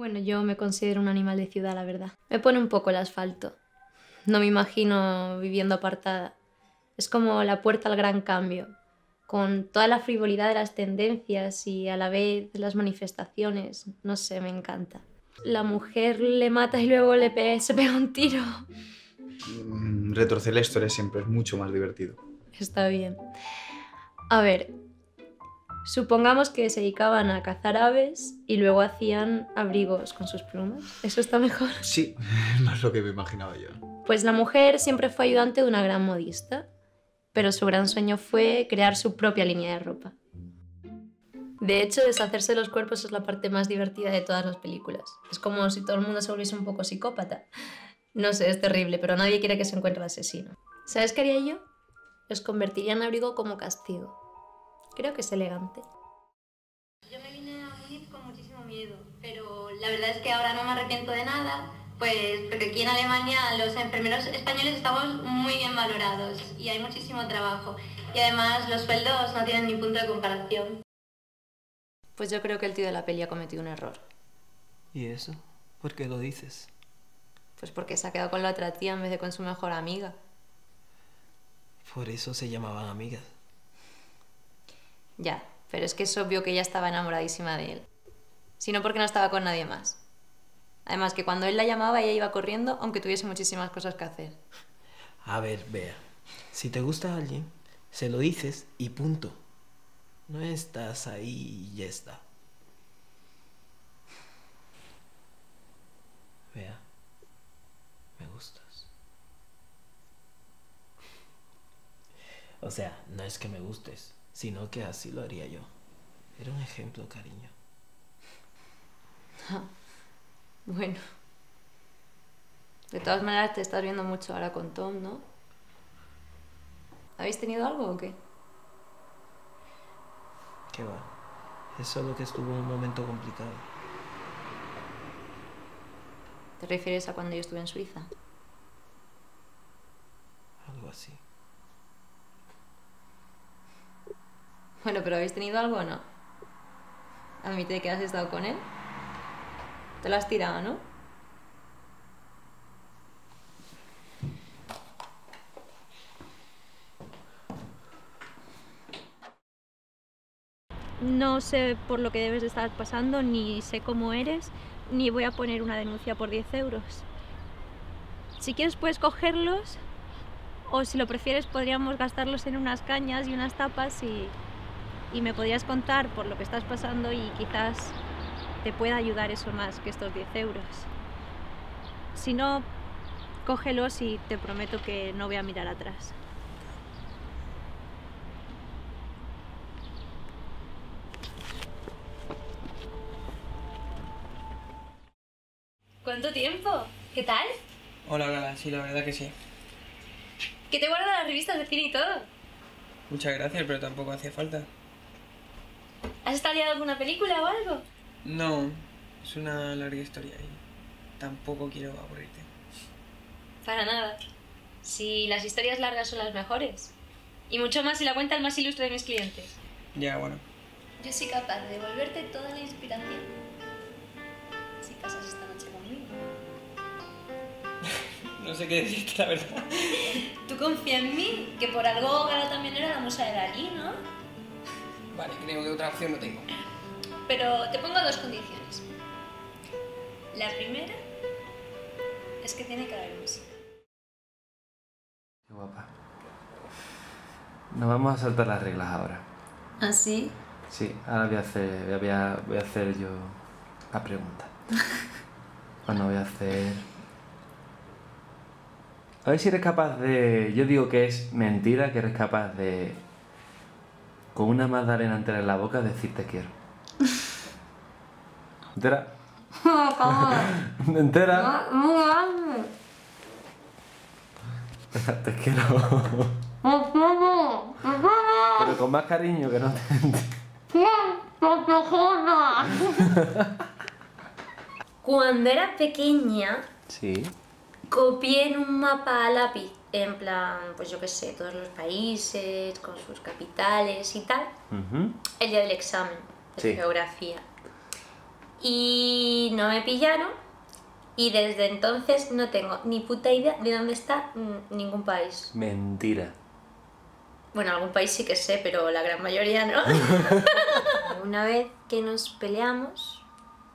Bueno, yo me considero un animal de ciudad, la verdad. Me pone un poco el asfalto. No me imagino viviendo apartada. Es como la puerta al gran cambio, con toda la frivolidad de las tendencias y a la vez las manifestaciones. No sé, me encanta. La mujer le mata y luego le pe- se pega un tiro. Mm, Retorcer la historia siempre es mucho más divertido. Está bien. A ver, supongamos que se dedicaban a cazar aves y luego hacían abrigos con sus plumas. ¿Eso está mejor? Sí, es más lo que me imaginaba yo. Pues la mujer siempre fue ayudante de una gran modista, pero su gran sueño fue crear su propia línea de ropa. De hecho, deshacerse de los cuerpos es la parte más divertida de todas las películas. Es como si todo el mundo se volviese un poco psicópata. No sé, es terrible, pero nadie quiere que se encuentre el asesino. ¿Sabes qué haría yo? Los convertiría en abrigo como castigo. Creo que es elegante. Yo me vine a Múnich con muchísimo miedo, pero la verdad es que ahora no me arrepiento de nada, pues porque aquí en Alemania los enfermeros españoles estamos muy bien valorados y hay muchísimo trabajo. Y además los sueldos no tienen ni punto de comparación. Pues yo creo que el tío de la peli ha cometido un error. ¿Y eso? ¿Por qué lo dices? Pues porque se ha quedado con la otra tía en vez de con su mejor amiga. Por eso se llamaban amigas. Ya, pero es que es obvio que ella estaba enamoradísima de él. Si no, porque no estaba con nadie más. Además, que cuando él la llamaba, ella iba corriendo, aunque tuviese muchísimas cosas que hacer. A ver, vea. Si te gusta alguien, se lo dices y punto. No estás ahí y ya está. Vea. Me gustas. O sea, no es que me gustes, sino que así lo haría yo. Era un ejemplo, cariño. Bueno. De todas maneras, te estás viendo mucho ahora con Tom, ¿no? ¿Habéis tenido algo o qué? ¿Qué va? Es solo que estuvo un momento complicado. ¿Te refieres a cuando yo estuve en Suiza? Algo así. Bueno, pero ¿habéis tenido algo o no? Admite que has estado con él. Te lo has tirado, ¿no? No sé por lo que debes de estar pasando, ni sé cómo eres, ni voy a poner una denuncia por 10 euros. Si quieres puedes cogerlos o si lo prefieres podríamos gastarlos en unas cañas y unas tapas y, y me podrías contar por lo que estás pasando y quizás te pueda ayudar eso más que estos 10 euros. Si no, cógelos y te prometo que no voy a mirar atrás. ¿Cuánto tiempo? ¿Qué tal? Hola, Gala, sí, la verdad que sí. Que te guardo las revistas de cine y todo. Muchas gracias, pero tampoco hacía falta. ¿Has estado liado alguna película o algo? No, es una larga historia y tampoco quiero aburrirte. Para nada. Si las historias largas son las mejores. Y mucho más si la cuenta el más ilustre de mis clientes. Ya, bueno. Yo soy capaz de devolverte toda la inspiración. Si pasas esta noche conmigo. No sé qué decirte, la verdad. Tú confía en mí, que por algo Gala también era la musa de Dalí, ¿no? Vale, creo que otra opción no tengo. Pero te pongo dos condiciones. La primera es que tiene que haber música. Qué guapa. Nos vamos a saltar las reglas ahora. ¿Ah, sí? Sí, ahora voy a hacer, voy a, voy a hacer yo la pregunta. Bueno, voy a hacer... A ver si eres capaz de... Yo digo que es mentira que eres capaz de... Con una magdalena entera en la boca decir te quiero. ¿Entera? ¿Entera? Te quiero. Pero con más cariño que no te... Cuando era pequeña, Sí. copié en un mapa a lápiz, en plan, pues yo qué sé, todos los países, con sus capitales y tal, Ujú. el día del examen de Sí. geografía. y no me pillaron y desde entonces no tengo ni puta idea de dónde está ningún país. Mentira. Bueno, algún país sí que sé, pero la gran mayoría no. una vez que nos peleamos,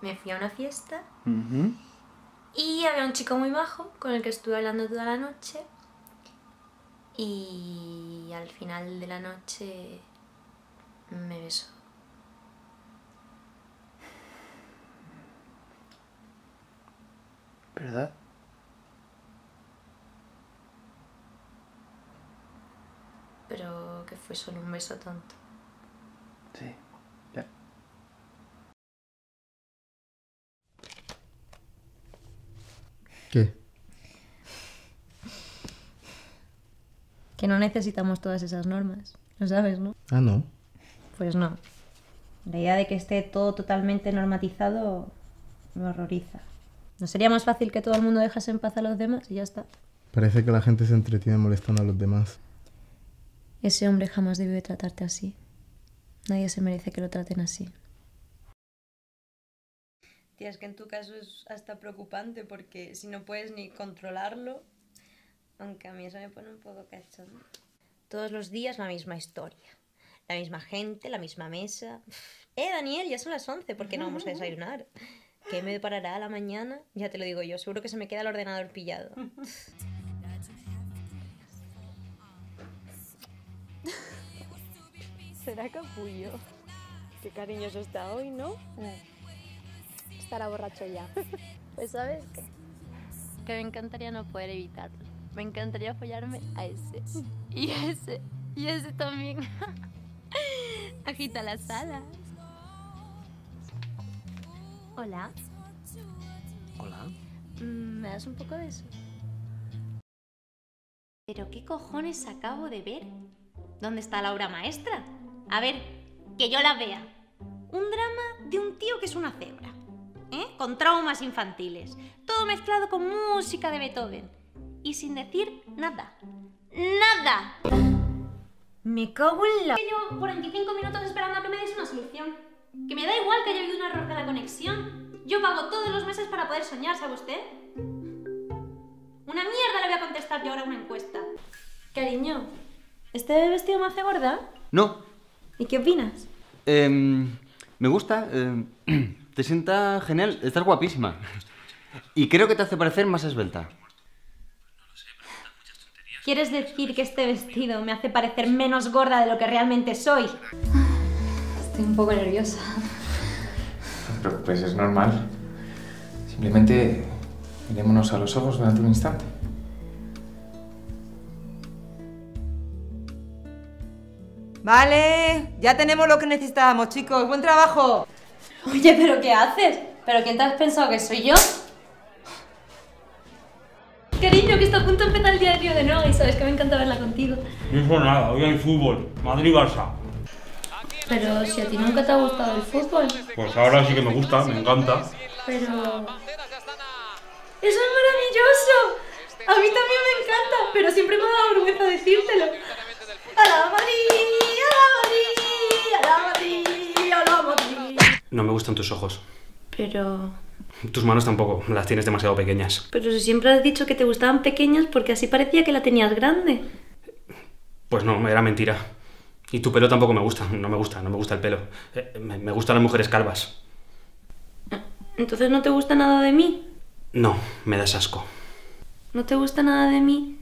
me fui a una fiesta y había un chico muy bajo con el que estuve hablando toda la noche y al final de la noche me besó. ¿Verdad? Pero que fue solo un beso tonto. Sí. Ya. ¿Qué? Que no necesitamos todas esas normas, lo sabes, ¿no? Ah, no. Pues no. La idea de que esté todo totalmente normatizado me horroriza. ¿No sería más fácil que todo el mundo dejase en paz a los demás y ya está? Parece que la gente se entretiene molestando a los demás. Ese hombre jamás debió de tratarte así. Nadie se merece que lo traten así. Tía, es que en tu caso es hasta preocupante porque si no puedes ni controlarlo, aunque a mí eso me pone un poco cachondo. Todos los días la misma historia. La misma gente, la misma mesa. Eh, Daniel, ya son las 11, ¿por qué no vamos a desayunar? ¿Qué me deparará a la mañana? Ya te lo digo yo, seguro que se me queda el ordenador pillado. ¿Será capullo? Qué cariñoso está hoy, ¿no? Estará borracho ya. Pues sabes qué? Que me encantaría no poder evitarlo. Me encantaría follarme a ese. Y ese. Y ese también. Agita las alas. Hola. Hola. Mm, ¿Me das un poco de eso? ¿Pero qué cojones acabo de ver? ¿Dónde está la obra maestra? A ver, que yo la vea. Un drama de un tío que es una cebra. ¿eh? Con traumas infantiles. Todo mezclado con música de Beethoven. Y sin decir nada. ¡Nada! Me cago en la... Llevo 45 minutos esperando a que me des una solución. Que me da igual que haya habido un error de la conexión. Yo pago todos los meses para poder soñar, ¿sabe usted? Una mierda le voy a contestar yo ahora a una encuesta. Cariño, ¿este vestido me hace gorda? No, ¿Y qué opinas? em, me gusta, em, te sienta genial, estás guapísima. Y creo que te hace parecer más esbelta. ¿Quieres decir que este vestido me hace parecer menos gorda de lo que realmente soy? Estoy un poco nerviosa. Pero pues es normal. Simplemente mirémonos a los ojos durante un instante. Vale, ya tenemos lo que necesitábamos, chicos. Buen trabajo. Oye, ¿pero qué haces? ¿Pero quién te has pensado que soy yo? Cariño, que está a punto de empezar el diario de nuevo y sabes que me encanta verla contigo. No hizo nada, hoy hay fútbol. Madrid-Barça. Pero si a ti nunca te ha gustado el fútbol. Pues ahora sí que me gusta, me encanta. Pero... ¡Eso es maravilloso! A mí también me encanta, pero siempre me ha dado vergüenza decírtelo. ¡A la Madrid! ¡A la Madrid! ¡A la Madrid! ¡A la Madrid! No me gustan tus ojos. Pero... Tus manos tampoco, las tienes demasiado pequeñas. Pero si siempre has dicho que te gustaban pequeñas porque así parecía que la tenías grande. Pues no, era mentira. Y tu pelo tampoco me gusta, no me gusta, no me gusta el pelo. Eh, Me, me gustan las mujeres calvas. Entonces no te gusta nada de mí. No, me das asco. No te gusta nada de mí.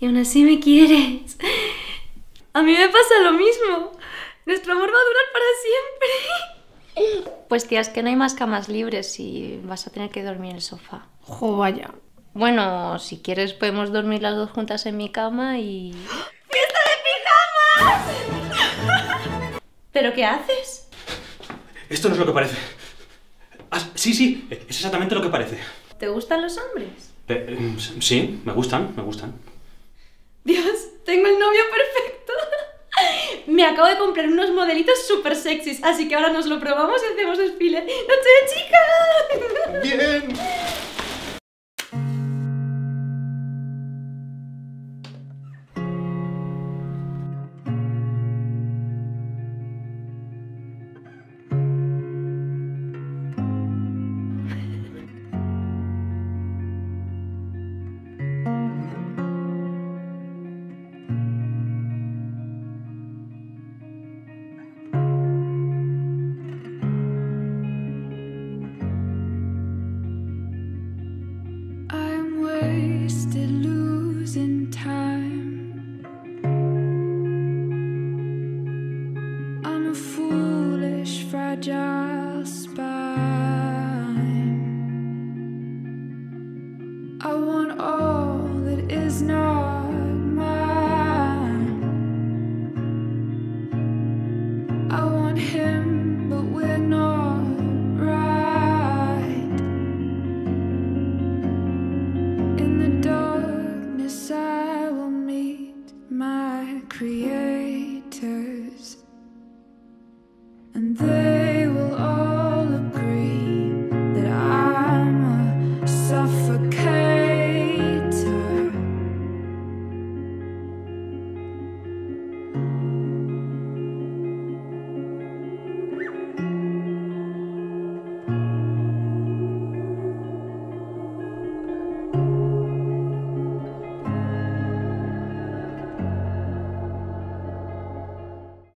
Y aún así me quieres. A mí me pasa lo mismo. Nuestro amor va a durar para siempre. Pues tía, es que no hay más camas libres y vas a tener que dormir en el sofá. Jo, vaya. Bueno, si quieres podemos dormir las dos juntas en mi cama y... ¡Fiesta de pijamas! ¿Pero qué haces? Esto no es lo que parece. Ah, sí, sí, es exactamente lo que parece. ¿Te gustan los hombres? Eh, eh, sí, me gustan, me gustan. Dios, tengo el novio perfecto. Me acabo de comprar unos modelitos súper sexys, así que ahora nos lo probamos y hacemos desfile. ¡Noche de chicas! Bien.